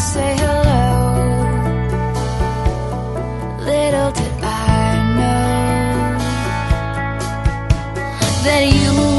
say hello. Little did I know that you.